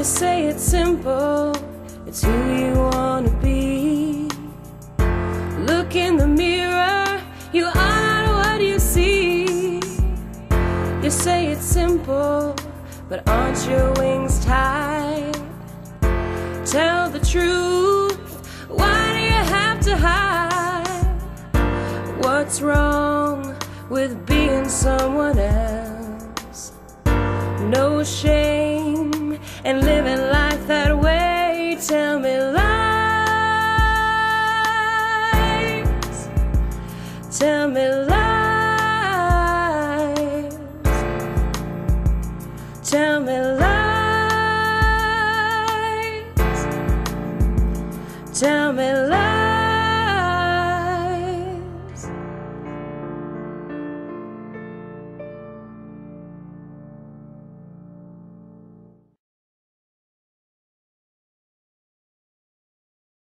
You say it's simple, it's who you wanna be. Look in the mirror, you are what you see. You say it's simple, but aren't your wings tied? Tell the truth, why do you have to hide? What's wrong with being someone else? No shame Tell me lies. Tell me lies. Tell me lies.